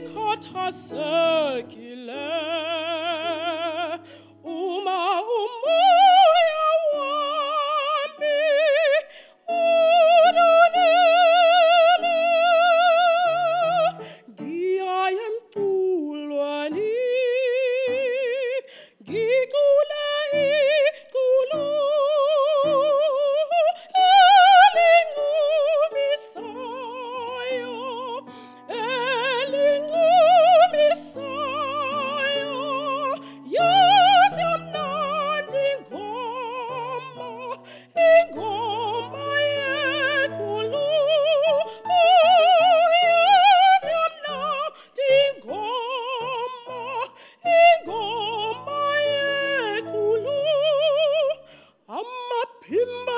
ngikhathazekile uma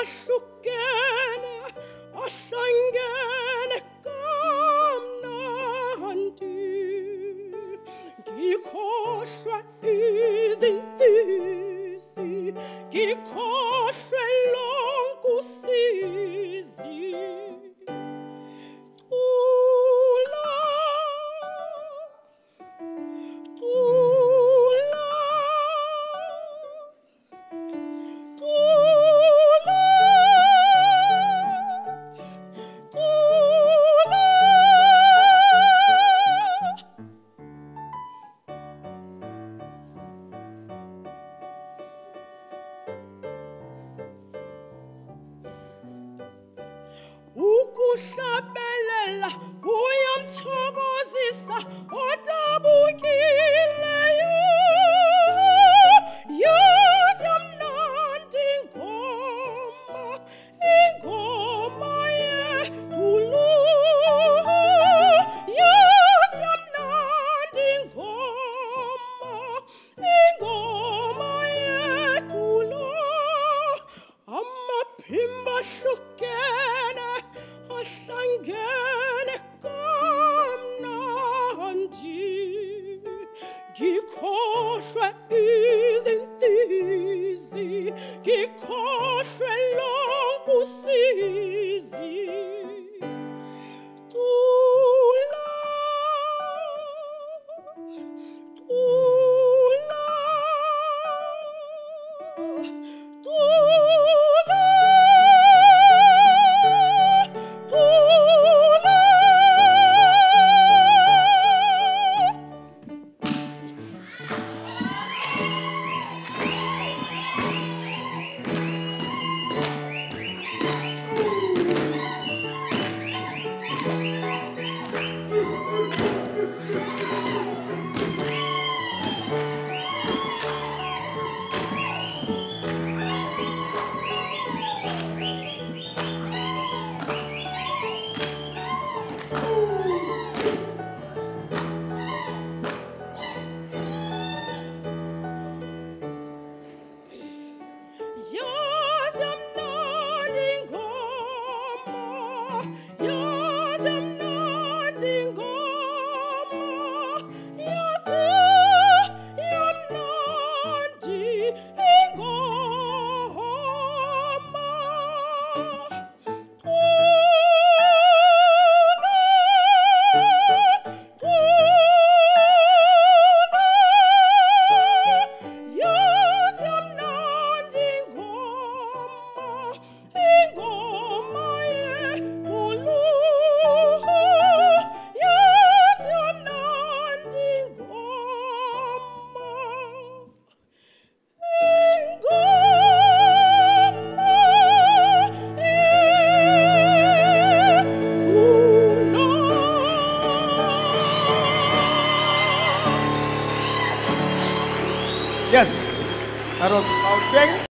amaphimba ahlukene ahlangene kamnandi ngikhohlwe izinsisi ngikhohlwe ukuhlabelela kuyamthokozisa odabukileyo yazi yamnandi ingoma ingoma yeculo yazi yamnandi ingoma ingoma yeculo amaphimba ahlukene ngikhohlwe izinsizi ngikhohlwe lonke usizi yazi Yes, that was Gauteng.